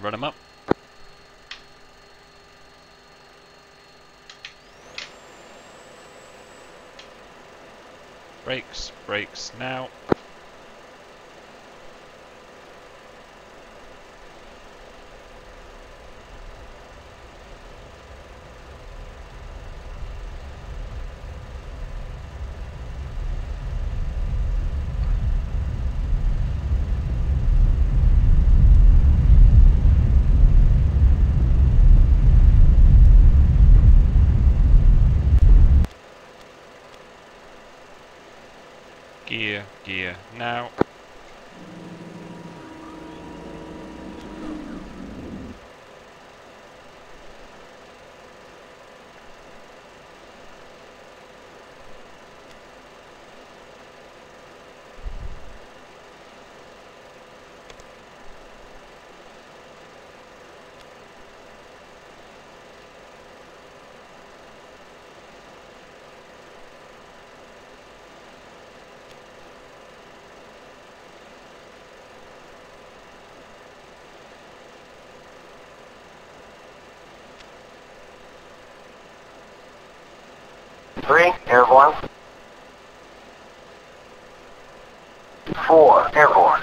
Run him up. Brakes, brakes now. Gear, gear now. Three, airborne. Four, airborne.